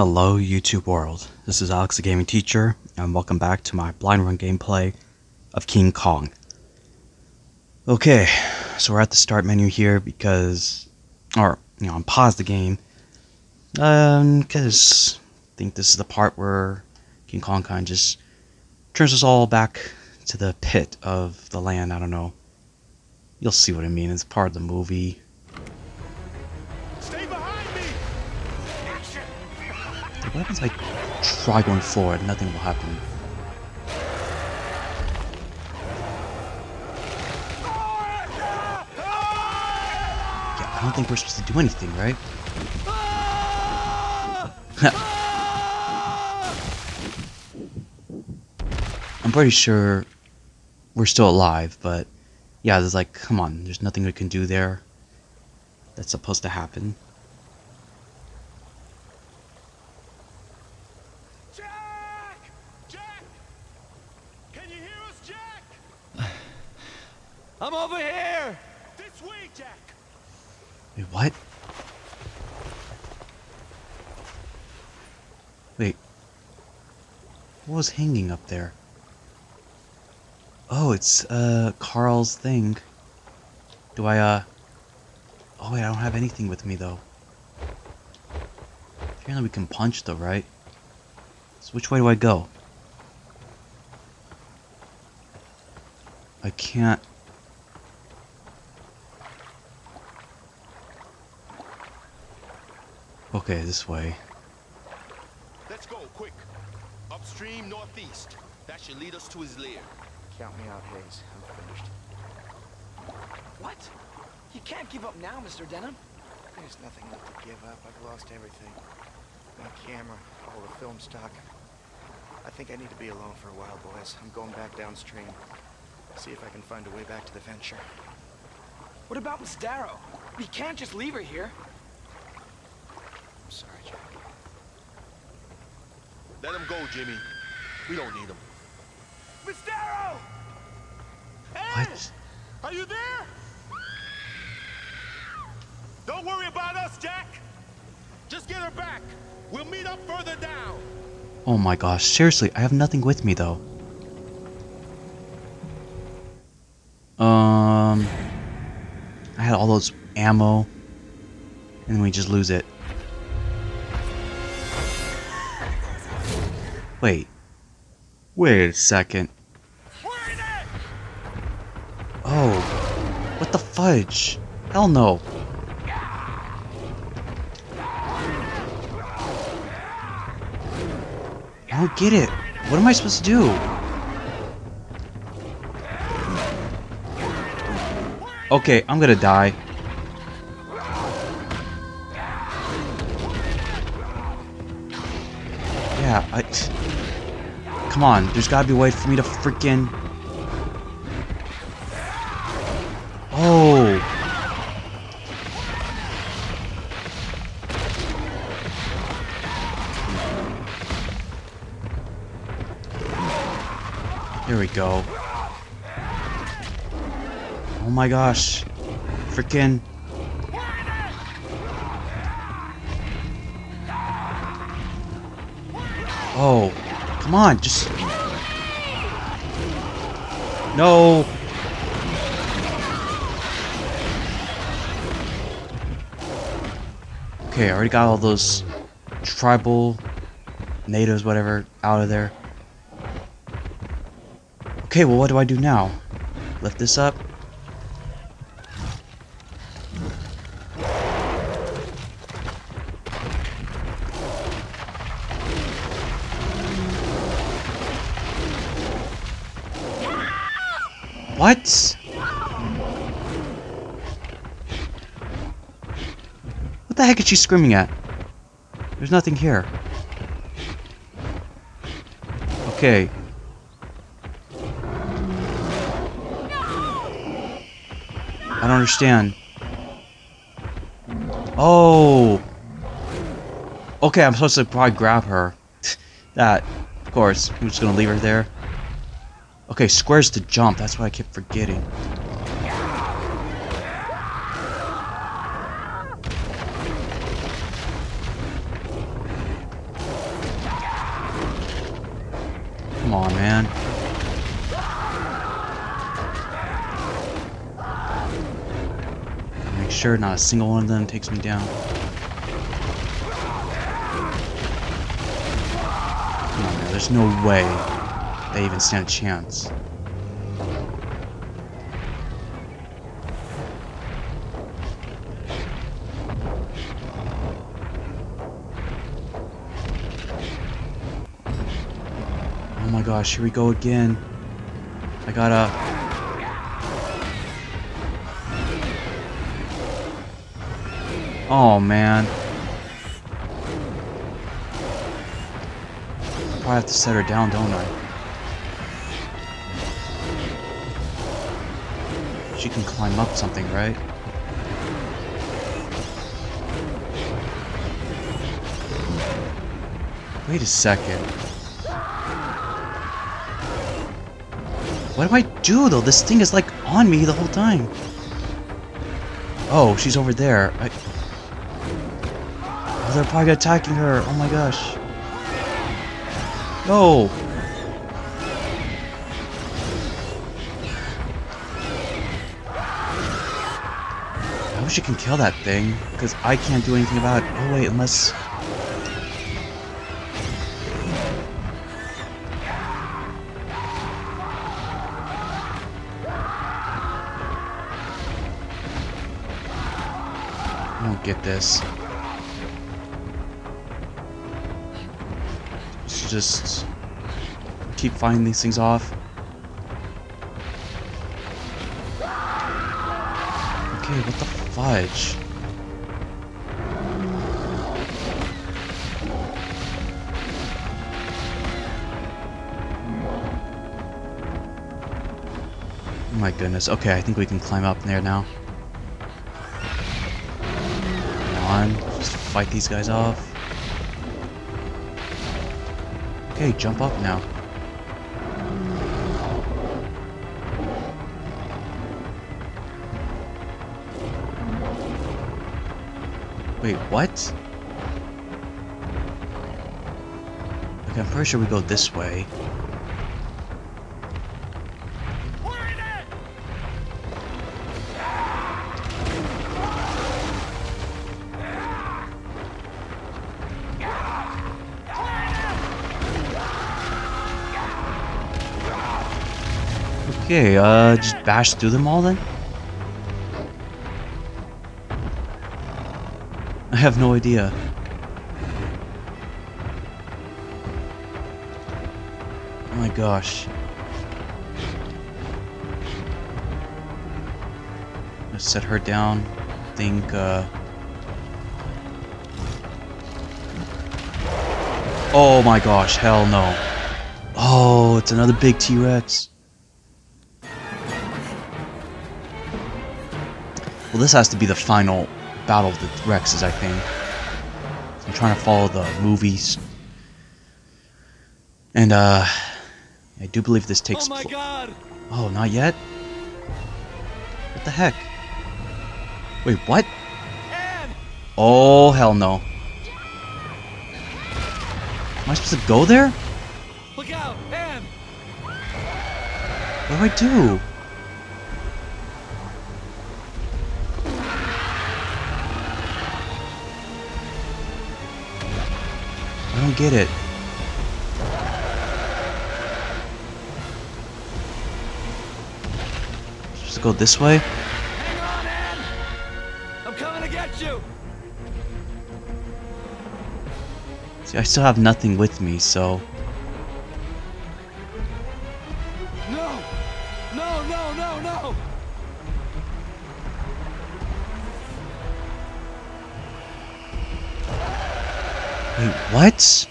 Hello YouTube world, this is Alex the Gaming Teacher, and welcome back to my blind run gameplay of King Kong. Okay, so we're at the start menu here because, or, you know, I'm pause the game, um, because I think this is the part where King Kong kind of just turns us all back to the pit of the land, I don't know. You'll see what I mean, it's part of the movie. What happens if I try going forward? Nothing will happen. Yeah, I don't think we're supposed to do anything, right? I'm pretty sure we're still alive, but yeah, there's like, come on, there's nothing we can do there that's supposed to happen. Jack! Jack! Can you hear us, Jack? I'm over here! This way, Jack! Wait, what? Wait. What was hanging up there? Oh, it's, uh, Carl's thing. Do I, uh... Oh, wait, I don't have anything with me, though. Apparently we can punch, though, right? So which way do I go? I can't... Okay, this way. Let's go, quick. Upstream, northeast. That should lead us to his lair. Count me out, Hayes. I'm finished. What? You can't give up now, Mr. Denham. There's nothing left to give up. I've lost everything. My camera, all the film stock. I think I need to be alone for a while, boys. I'm going back downstream. See if I can find a way back to the venture. What about Miss Darrow? We can't just leave her here. I'm sorry, Jack. Let him go, Jimmy. We don't need him. Miss Darrow! What? Are you there? Don't worry about us, Jack. Just get her back. We'll meet up further down. Oh my gosh, seriously, I have nothing with me though. Um, I had all those ammo, and we just lose it. Wait, wait a second. Oh, what the fudge? Hell no. I don't get it. What am I supposed to do? Okay, I'm gonna die. Come on, there's gotta be a way for me to freaking... Oh! There we go. Oh my gosh. Freaking. Oh. Come on, just. No. Okay, I already got all those tribal natives, whatever, out of there. Okay, well, what do I do now? Lift this up? She screaming at? There's nothing here. Okay. I don't understand. Oh! Okay, I'm supposed to probably grab her. that, of course. I'm just gonna leave her there. Okay, squares to jump. That's what I kept forgetting. Sure not a single one of them takes me down. Come on, man. There's no way they even stand a chance. Oh my gosh, here we go again. I gotta... Oh man. I have to set her down, don't I? She can climb up something, right? Wait a second. What do I do though? This thing is like on me the whole time. Oh, she's over there. I... They're probably attacking her. Oh my gosh. No. I wish you can kill that thing, because I can't do anything about it. Oh wait, unless... I don't get this. Just keep fighting these things off. Okay, what the fudge? Oh my goodness. Okay, I think we can climb up there now. Come on, just fight these guys off. Okay, jump up now. Wait, what? Okay, I'm pretty sure we go this way. Okay, uh, just bash through them all then? I have no idea. Oh my gosh. Let's set her down. I Think, uh... Oh my gosh, hell no. Oh, it's another big T-Rex. This has to be the final battle of the Rexes, I think. I'm trying to follow the movies. And, uh, I do believe this takes Oh my god! Oh, not yet? What the heck? Wait, what? Ann! Oh, hell no. Am I supposed to go there? Look out! Ann! What do I do? Don't get it. Just go this way? Hang on, Ann! I'm coming to get you! See, I still have nothing with me, so... what?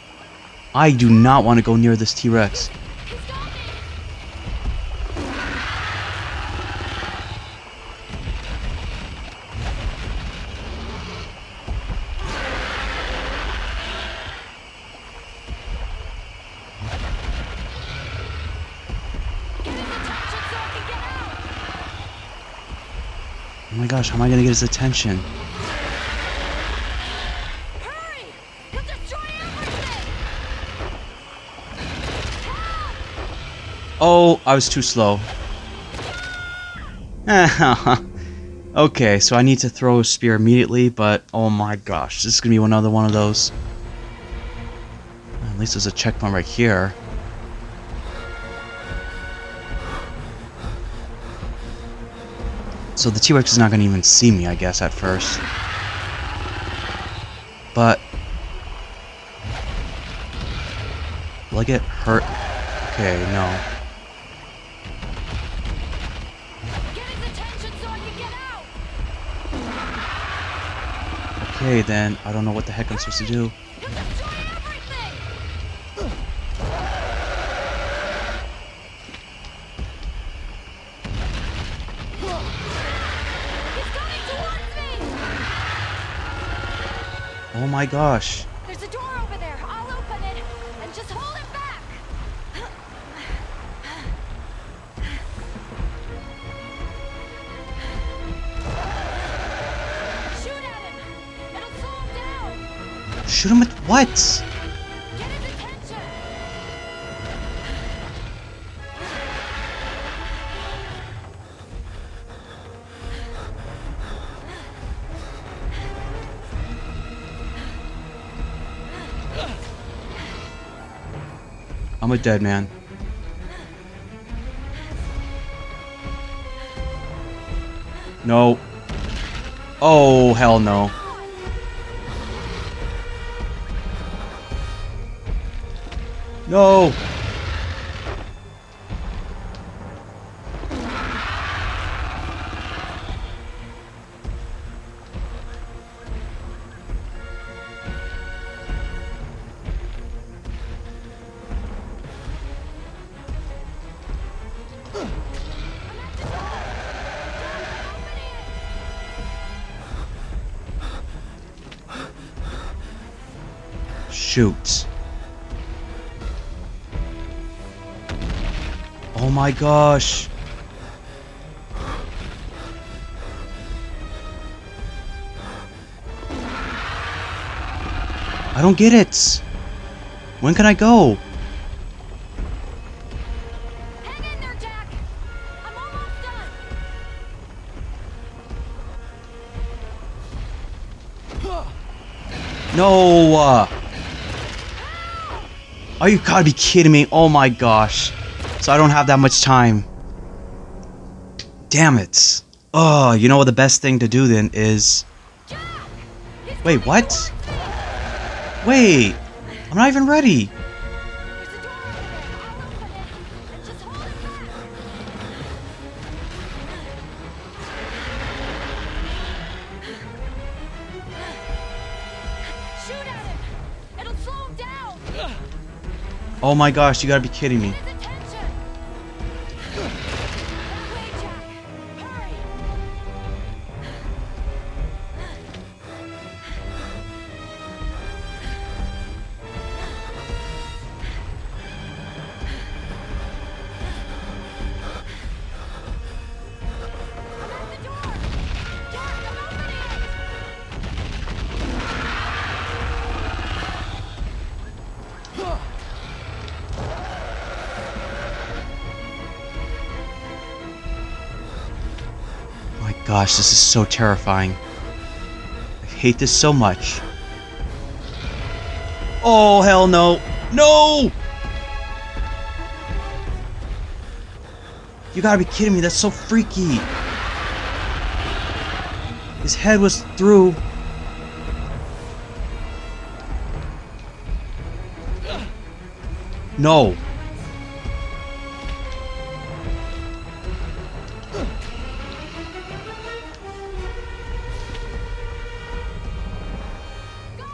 I do not want to go near this T-Rex. Oh my gosh, how am I gonna get his attention? Hurry! He'll destroy everything! Oh, I was too slow. okay, so I need to throw a spear immediately, but oh my gosh, this is gonna be another one of those. At least there's a checkpoint right here. So the T-Rex is not gonna even see me, I guess, at first. But... Will I get hurt? Okay, no. Okay, then, I don't know what the heck I'm supposed to do. You're destroying everything! He's coming towards me! Oh my gosh. Shoot him with what? I'm a dead man. No. Oh, hell no. No! Shoot. My gosh. I don't get it. When can I go? There, Jack. I'm almost done. No. uh. Oh, you gotta be kidding me. Oh my gosh. So I don't have that much time. Damn it. Oh, you know what the best thing to do then is... Wait, what? Wait. I'm not even ready. There's a door over there. I'll open it and just hold him back. Shoot at him. It'll slow him down. Oh my gosh, you gotta be kidding me. Gosh, this is so terrifying. I hate this so much. Oh, hell no. No! You gotta be kidding me, that's so freaky. His head was through. No.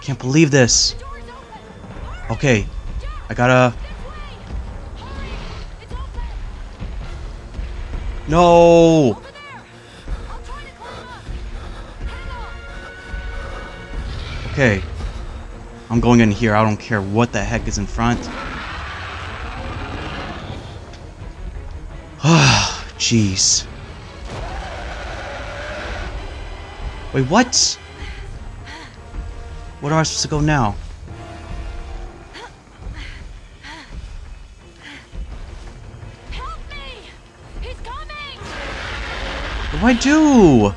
Can't believe this. Okay, I gotta. No! Okay. I'm going in here. I don't care what the heck is in front. Ah, jeez. Wait, what? Where am I supposed to go now? What do I do?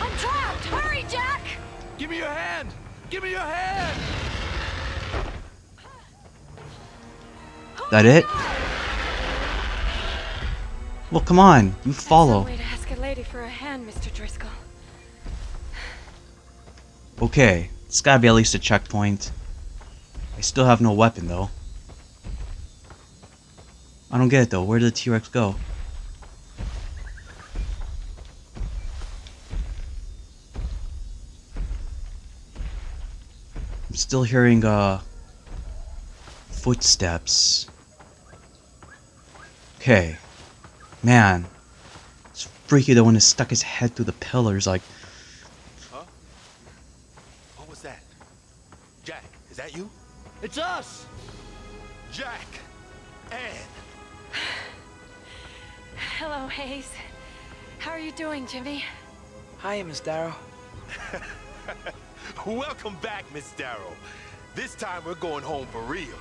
I'm trapped! Hurry, Jack! Give me your hand! Give me your hand! That it? Well, come on. You follow. Way to ask a lady for a hand, Mr. Driscoll. Okay, it's gotta be at least a checkpoint. I still have no weapon though. I don't get it though. Where did the T-Rex go? I'm still hearing uh footsteps. Okay. Man. It's freaky the one that stuck his head through the pillars like Huh? What was that? Jack, is that you? It's us! Jack! Ann! Hello, Hayes. How are you doing, Jimmy? Hi, Miss Darrow. Welcome back, Miss Darrow. This time we're going home for real.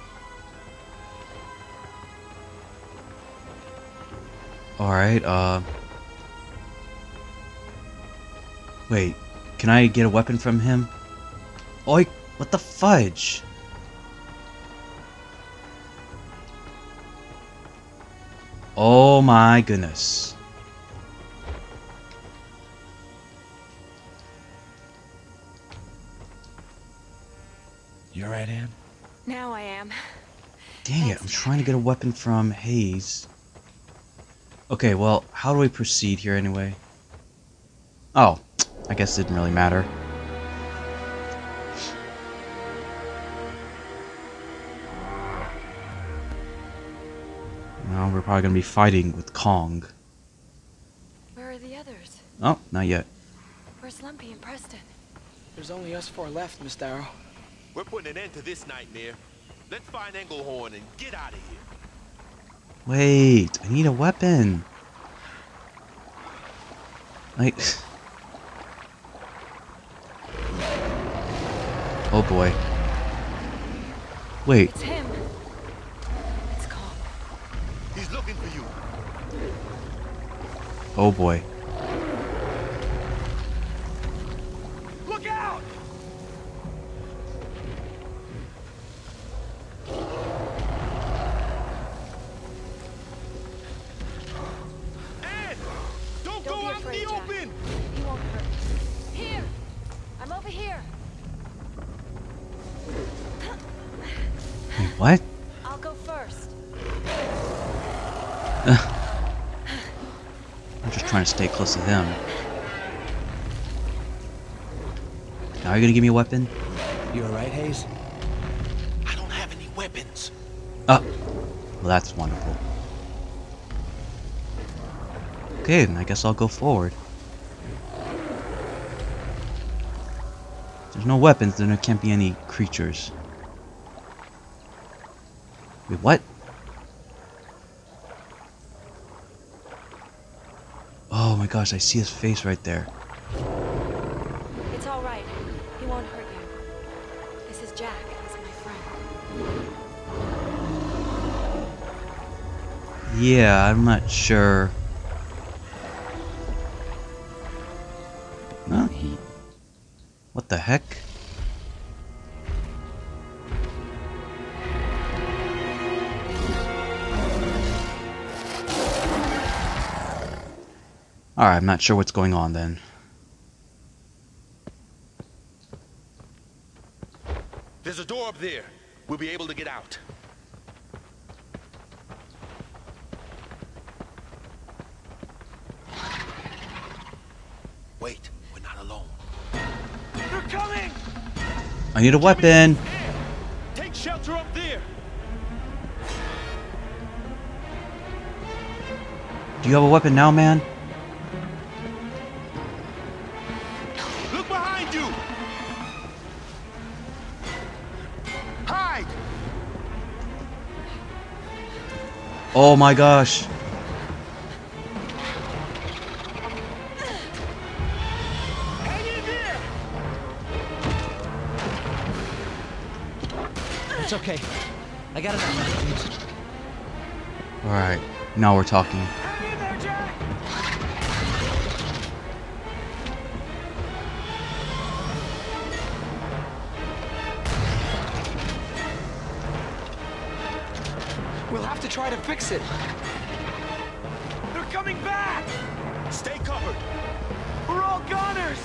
Alright, uh... Wait, can I get a weapon from him? Oi, what the fudge? Oh my goodness. You right, Ann? Now I am. Dang it, I'm trying to get a weapon from Hayes. Okay, well, how do we proceed here anyway? Oh, I guess it didn't really matter. Now we're probably gonna be fighting with Kong. Where are the others? Oh, not yet. Where's Lumpy and Preston? There's only us four left, Miss Darrow. We're putting an end to this nightmare. Let's find Englehorn and get out of here. Wait, I need a weapon. Like. Oh boy. Wait, It's him. It's Kong. He's looking for you. oh boy. Look out! Ann! Don't, Don't go be out afraid, in the Jack. open! He won't hurt. Here! I'm over here. Wait, what? I'll go first. I'm just trying to stay close to them. Now you're gonna give me a weapon? You alright, Hayes? I don't have any weapons. Ah, well that's wonderful. Okay, then I guess I'll go forward. There's no weapons, then there can't be any creatures. Wait, what? Oh my gosh, I see his face right there. It's all right. He won't hurt you. This is Jack. He's my friend. Yeah, I'm not sure. Alright, I'm not sure what's going on then. There's a door up there. We'll be able to get out. Wait, we're not alone. They're coming! I need a weapon! Take shelter up there. Do you have a weapon now, man? Oh my gosh. Hang in there. It's okay. I got enough. Alright, now we're talking. Fix it. They're coming back! Stay covered. We're all goners!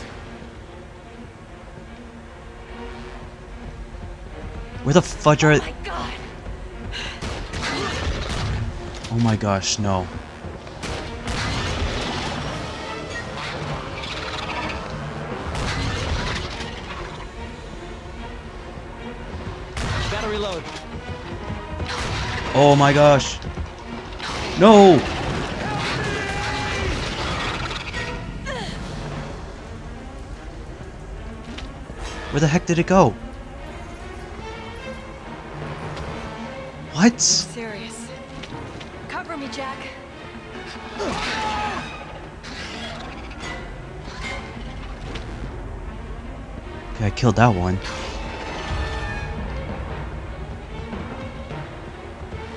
Where the fudge are... Oh my god! Oh my gosh, no. Battery load. Oh my gosh. No! Where the heck did it go? What? Serious. Cover me, Jack. Okay, I killed that one.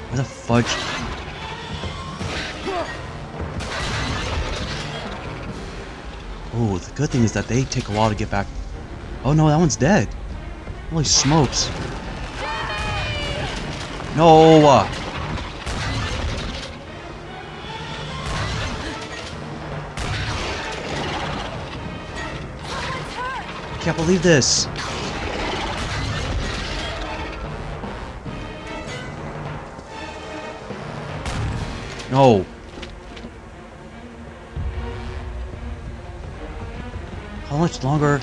Where the fudge? Oh, the good thing is that they take a while to get back. Oh no, that one's dead. Holy smokes. No! uh. Can't believe this. No. Much longer?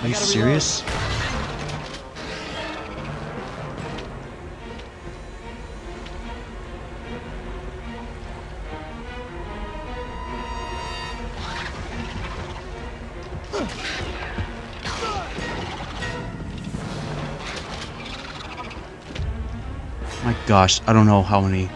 Are you serious? My gosh, I don't know how many.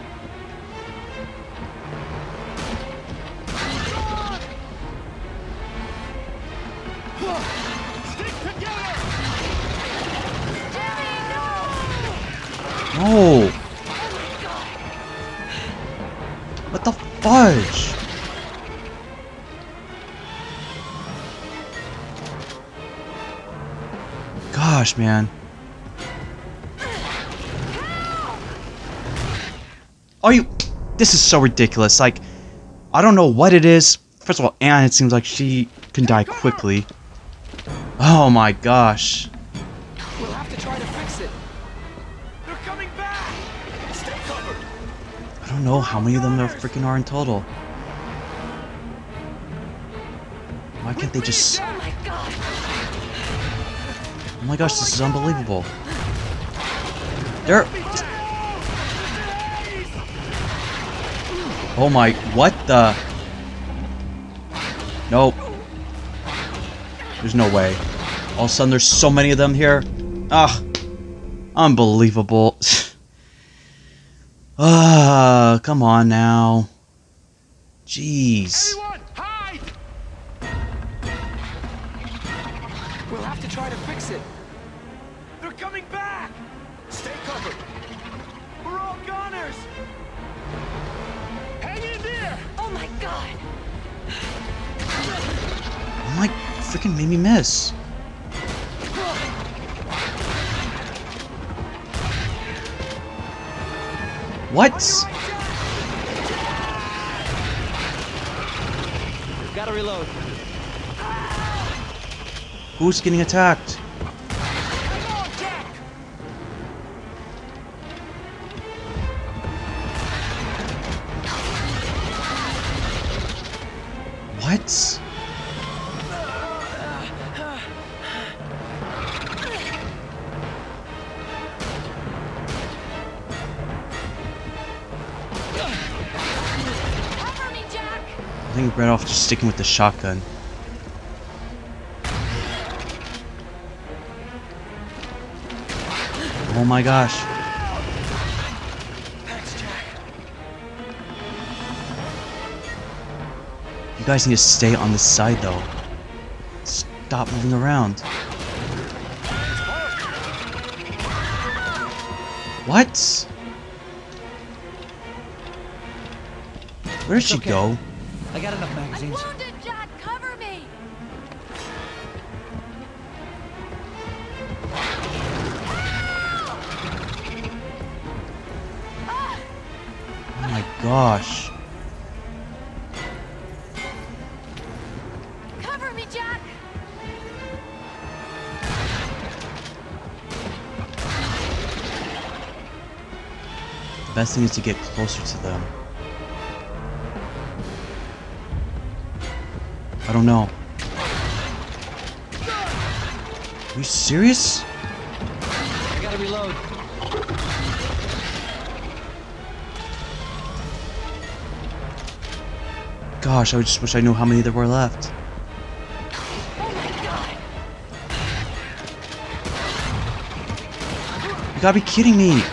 No! What the fudge? Gosh, man. Are you... This is so ridiculous. Like, I don't know what it is. First of all, Ann, it seems like she can die quickly. Oh my gosh. We'll have to try to fix it. They're coming back! Stay covered. I don't know how many of them there freaking are in total. Why can't they just... Oh my god! Oh my gosh, this is oh unbelievable. They're... Oh my... What the... Nope. There's no way. All of a sudden there's so many of them here. Ah. Unbelievable. Ah, come on now. Jeez. Everyone, hide. We'll have to try to fix it. They're coming back! Stay covered. We're all goners! Hang in there. Oh my god! Oh my... Freaking made me miss. What? Gotta reload. Who's getting attacked? Sticking with the shotgun. Oh my gosh. You guys need to stay on this side though. Stop moving around. What? Where did she okay. go? I got enough I'm magazines. wounded, Jack! Cover me! Oh my gosh. Cover me, Jack! The best thing is to get closer to them. I don't know. Are you serious? I gotta reload. Gosh, I just wish I knew how many there were left. You gotta be kidding me!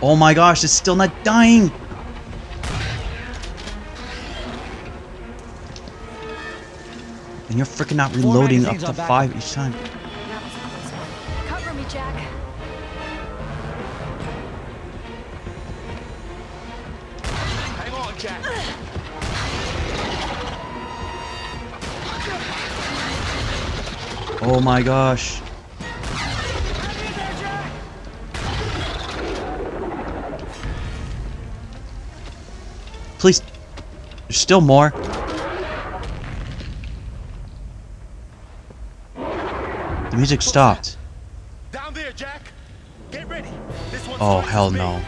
Oh my gosh, it's still not dying! Freaking not Four reloading up to on backup. five each time. That was a close one. Cover me, Jack. Hang on, Jack. Oh my gosh. Please. There's still more. The music stopped. Down there, Jack. Get ready. This one's Oh, hell no.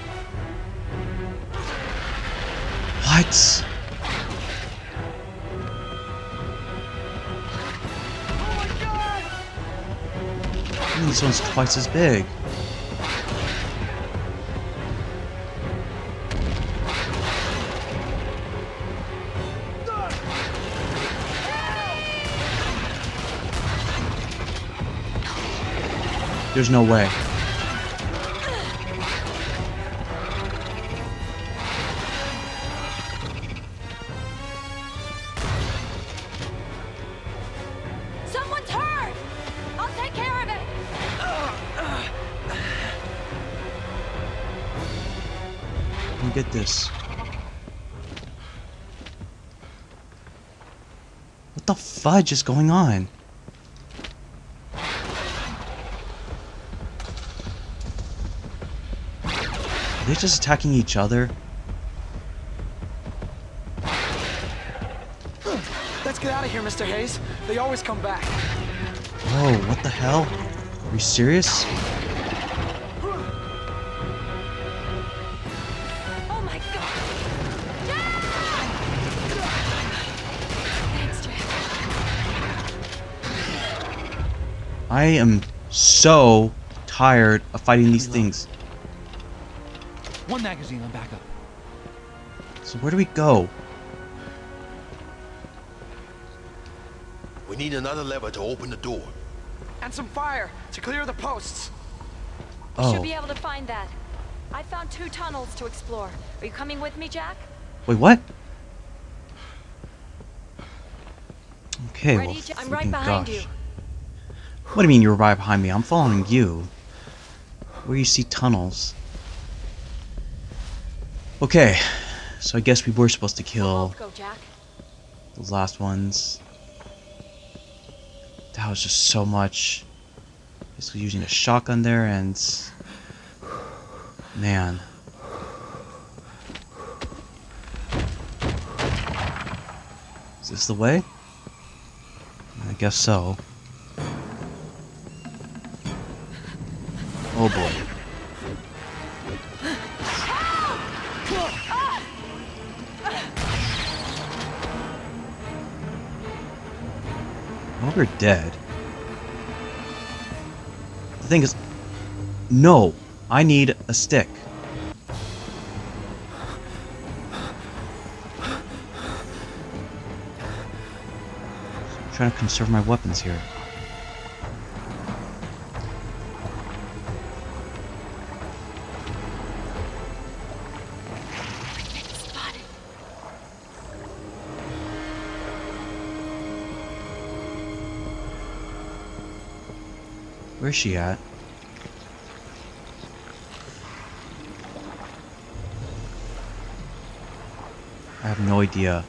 What? Oh Think this one's twice as big. There's no way. Someone's hurt! I'll take care of it! Me get this. What the fudge is going on? Just attacking each other? Let's get out of here, Mr. Hayes. They always come back. Whoa, what the hell? Are you serious? Oh my god! Jack! Thanks, Jack. I am so tired of fighting these things. One magazine on backup. So where do we go? We need another lever to open the door. And some fire to clear the posts. Oh. We Oh, should be able to find that. I found two tunnels to explore. Are you coming with me, Jack? wait, what? Okay, Ready, well, I'm right behind gosh. you. What do you mean you're right behind me? I'm following you. Where you see tunnels. Okay, so I guess we were supposed to kill go, those last ones. That was just so much. Basically using a shotgun there and... Man. Is this the way? I guess so. Oh boy. We're dead. The thing is, no, I need a stick. I'm trying to conserve my weapons here. Where's she at? I have no idea.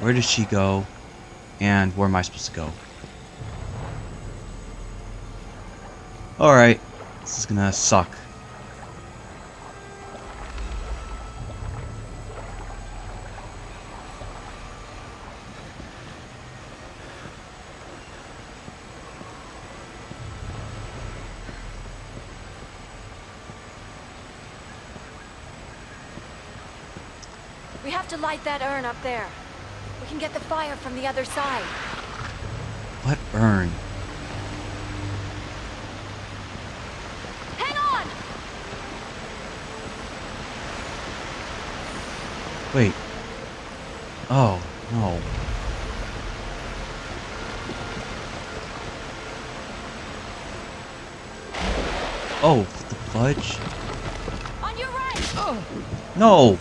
Where did she go? And where am I supposed to go? Alright. This is gonna suck. We have to light that urn up there. We can get the fire from the other side. What urn? Hang on! Wait. Oh, no. Oh, the fudge? On your right! No!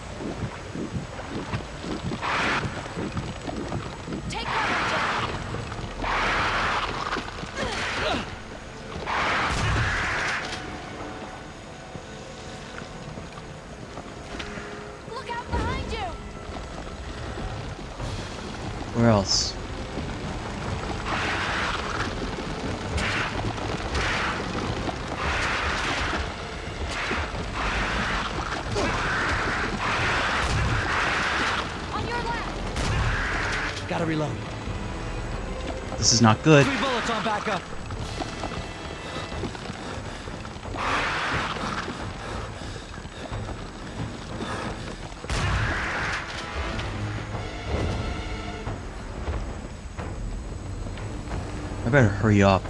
Reload. This is not good. Three bullets on backup. I better hurry up.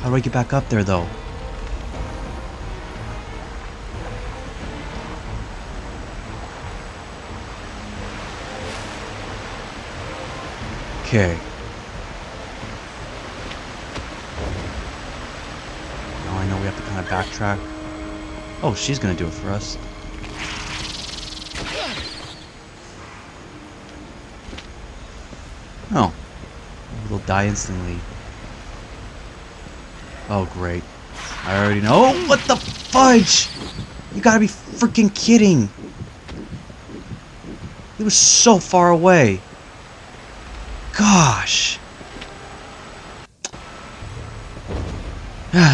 How do I get back up there, though? Okay. Now I know we have to kind of backtrack. Oh, she's gonna do it for us. Oh. We'll die instantly. Oh, great. I already know. Oh, what the fudge? You gotta be freaking kidding. It was so far away. Gosh.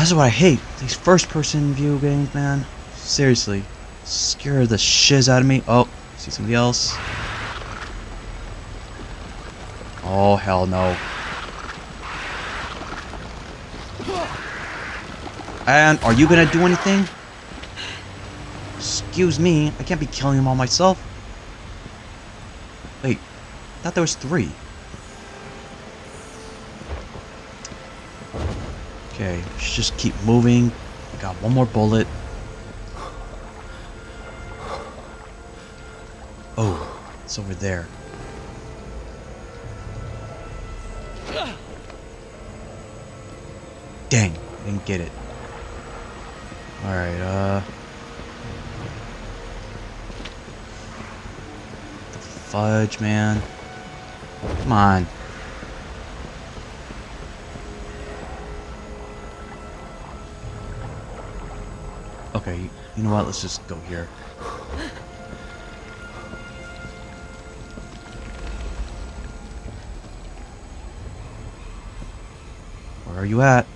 Yeah, that's what I hate. These first person view games, man. Seriously. Scare the shiz out of me. Oh, see somebody else. Oh, hell no. And are you gonna do anything? Excuse me, I can't be killing them all myself. Wait, I thought there was three. Okay, just keep moving. Got one more bullet. Oh, it's over there. Dang, I didn't get it. Alright, uh... Fudge, man. Come on. Okay, you know what? Let's just go here. Where are you at?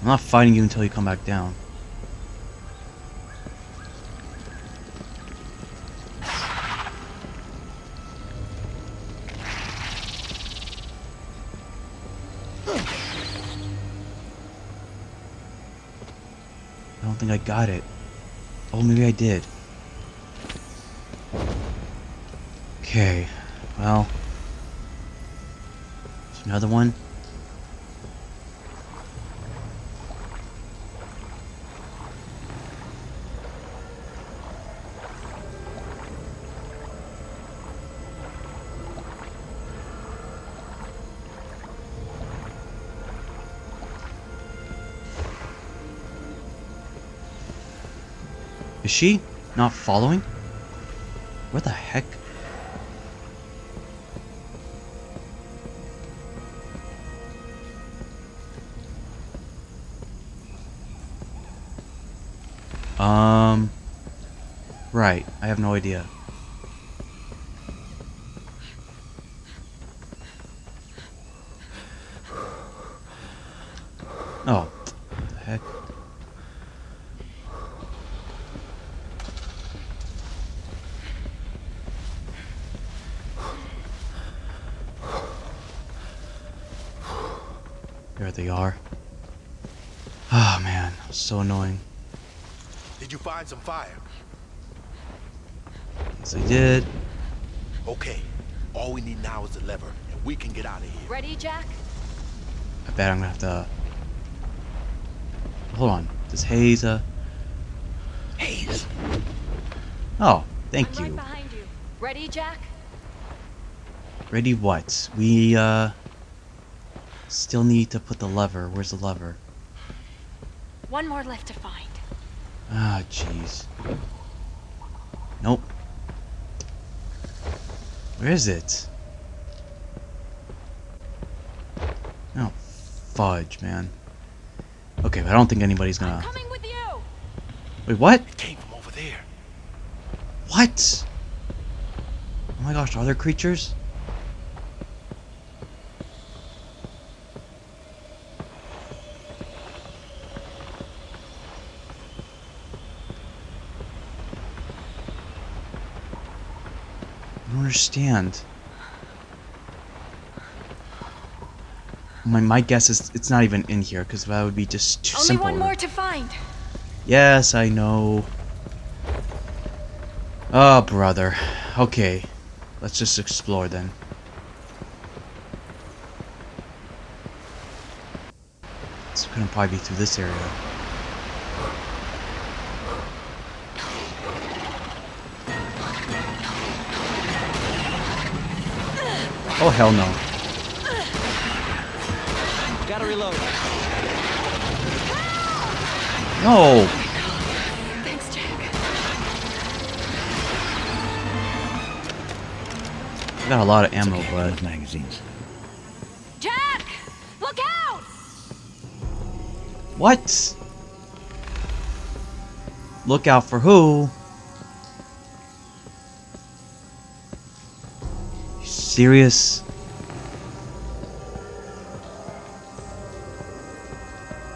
I'm not fighting you until you come back down. Got it. Oh, maybe I did. Okay, well. There's another one. Is she not following? What the heck? Um. Right, I have no idea. Oh, what the heck? There they are. Oh man, so annoying. Did you find some fire? Yes, I did. Okay. All we need now is the lever, and we can get out of here. Ready, Jack? I bet I'm gonna have to. Hold on. Does Hayes, uh. Hayes. Oh, thank I'm you. right behind you. Ready, Jack? Ready what? We, uh. Still need to put the lever. Where's the lever? One more left to find. Ah, jeez. Nope. Where is it? Oh, fudge, man. Okay, but I don't think anybody's I'm gonna. coming with you. Wait, what? It came from over there. What? Oh my gosh, are there creatures? Understand. My, my guess is it's not even in here because that would be just too Only simple. one more to find. Yes, I know. Oh, brother. Okay. Let's just explore then. It's gonna probably be through this area. Oh, hell no. Gotta reload. No! Thanks, Jack. I got a lot of ammo, but... magazines. Jack! Look out! What? Look out for who? Serious?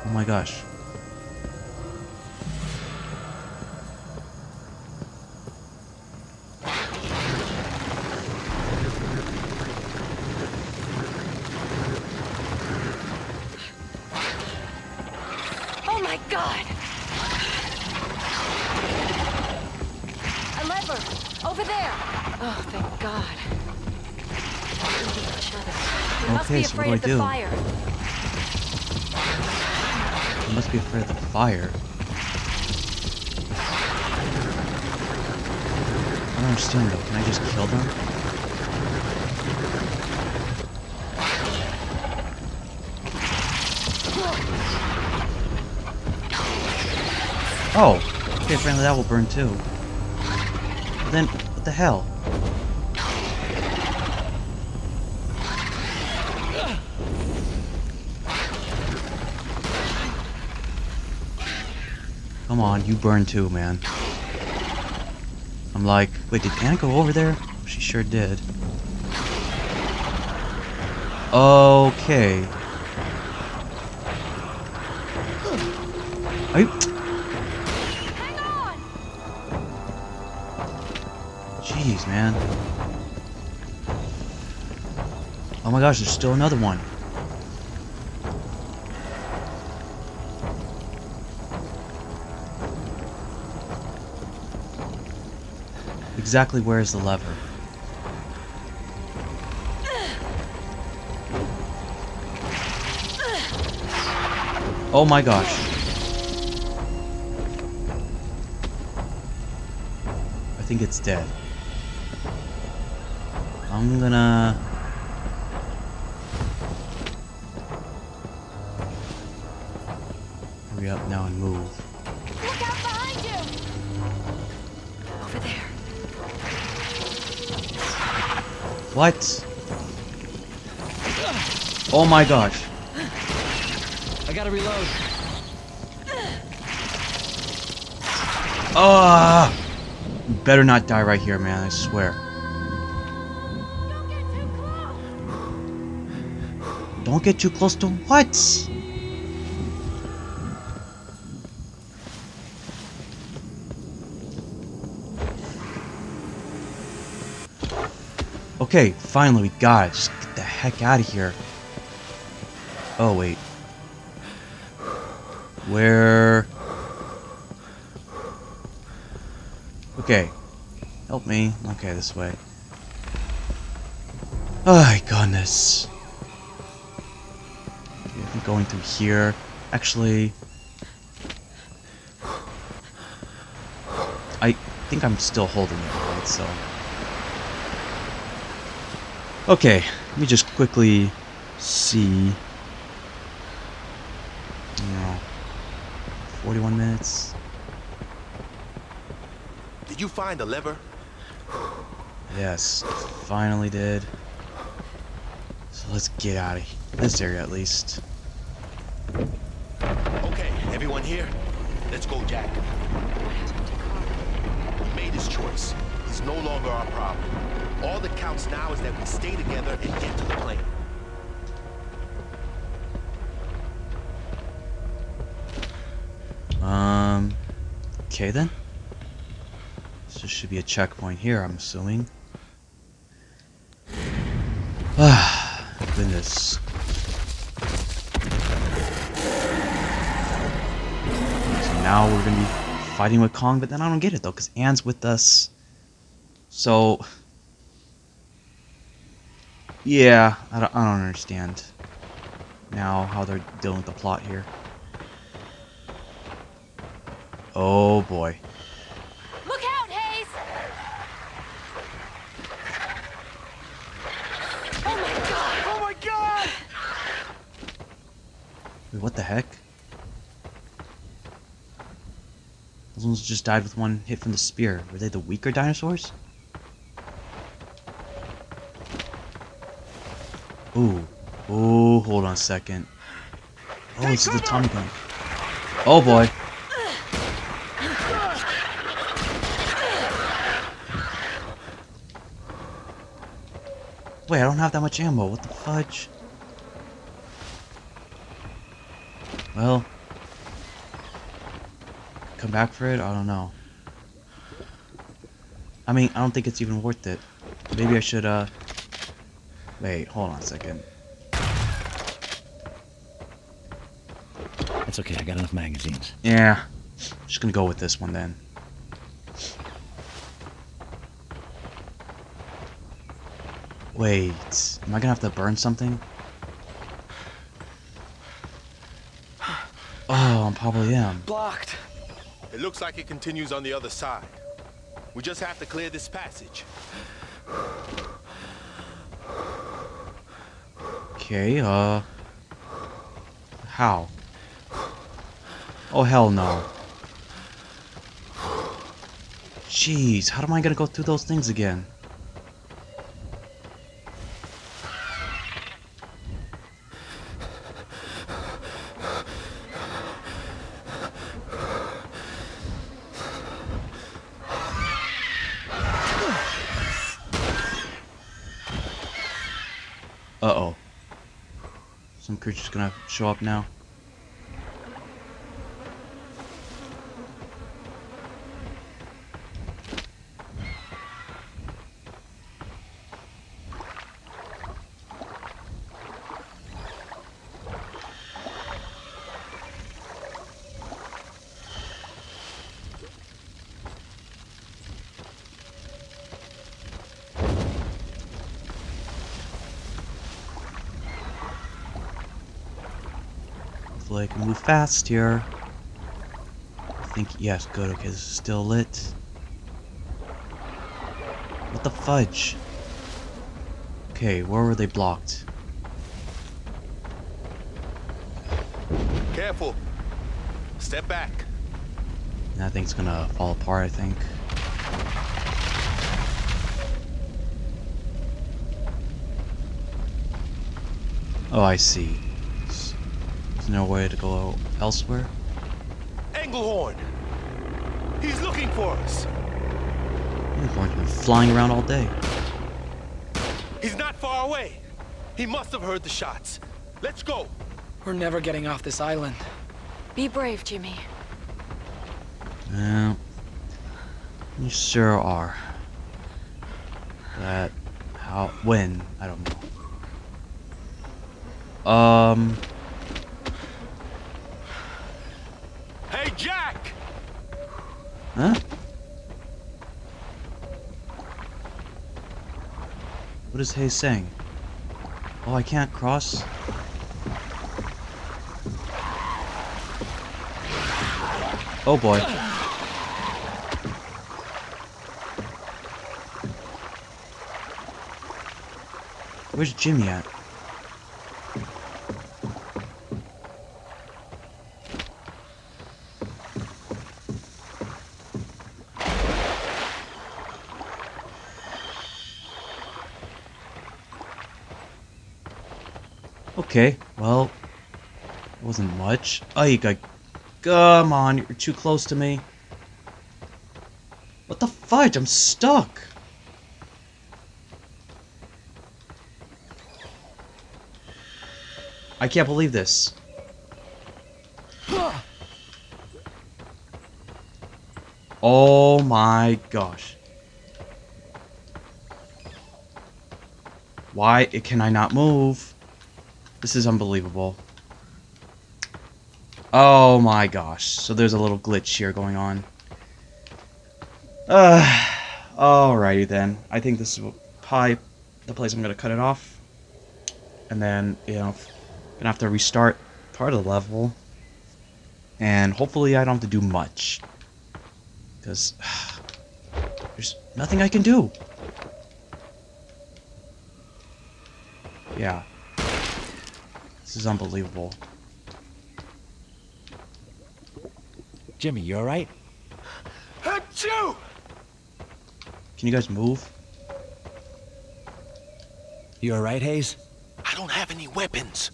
Oh my gosh. Fire. I don't understand though. Can I just kill them? Oh, okay, apparently that will burn too. But then, what the hell? Come on, you burn too, man. I'm like, wait, did Anna go over there? She sure did. Okay. Are you... Hang on! Jeez, man. Oh my gosh, there's still another one. Exactly where is the lever? Oh my gosh. I think it's dead. I'm gonna... Hurry up now and move. What? Oh my gosh. I gotta reload. Ah! You better not die right here, man, I swear. Don't get too close to what? Okay, finally we got it. Just get the heck out of here. Oh, wait. Where... Okay. Help me. Okay, this way. Oh my goodness. Okay, I think going through here. Actually... I think I'm still holding it, right? So... Okay, let me just quickly see. You know, 41 minutes. Did you find the lever? Yes, finally did. So let's get out of this area at least. Checkpoint here, I'm assuming. Ah, goodness. So now we're gonna be fighting with Kong, but then I don't get it though, because Ann's with us. So, yeah, I don't, I don't understand now how they're dealing with the plot here. Oh boy. Look out, Hayes! Oh my god! Oh my god! Wait, what the heck? Those ones just died with one hit from the spear. Were they the weaker dinosaurs? Ooh. Ooh, hold on a second. Oh, this is the Tommy gun. Oh boy. Wait, I don't have that much ammo. What the fudge? Well, come back for it? I don't know. I mean, I don't think it's even worth it. Maybe I should, uh... Wait, hold on a second. That's okay, I got enough magazines. Yeah, just gonna go with this one then. Wait, am I gonna have to burn something? Oh, I probably am. Blocked. It looks like it continues on the other side. We just have to clear this passage. Okay, uh... How? Oh, hell no. Jeez, how am I gonna go through those things again? Uh-oh. Some creature's gonna show up now. Hopefully I can move fast here. I think, yes, good, okay, this is still lit. What the fudge? Okay, where were they blocked? Careful. Step back. That thing's gonna fall apart, I think. Oh, I see. There's there's no way to go elsewhere? Englehorn! He's looking for us! Englehorn's been flying around all day. He's not far away! He must have heard the shots. Let's go! We're never getting off this island. Be brave, Jimmy. Well, you sure are. That, how, when, I don't know. Um, Hey, Jack! Huh? What is Hayes saying? Oh, I can't cross? Oh boy. Where's Jimmy at? Okay, well, it wasn't much. Oh, you got, come on, you're too close to me. What the fudge? I'm stuck. I can't believe this. Oh my gosh. Why can I not move? This is unbelievable. Oh my gosh. So there's a little glitch here going on. Uh, alrighty then. I think this is probably the place I'm going to cut it off. And then, you know, gonna have to restart part of the level. And hopefully I don't have to do much. Because there's nothing I can do. Yeah. This is unbelievable. Jimmy, you alright? Achoo! Can you guys move? You alright, Hayes? I don't have any weapons.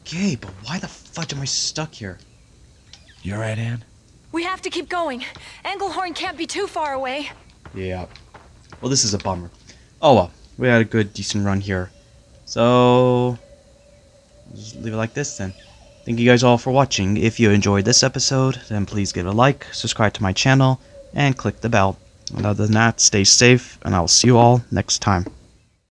Okay, but why the fudge am I stuck here? You alright, Ann? We have to keep going. Englehorn can't be too far away. Yeah. Well, this is a bummer. Oh well, we had a good, decent run here. So, just leave it like this then. Thank you guys all for watching. If you enjoyed this episode, then please give it a like, subscribe to my channel, and click the bell. And other than that, stay safe, and I'll see you all next time.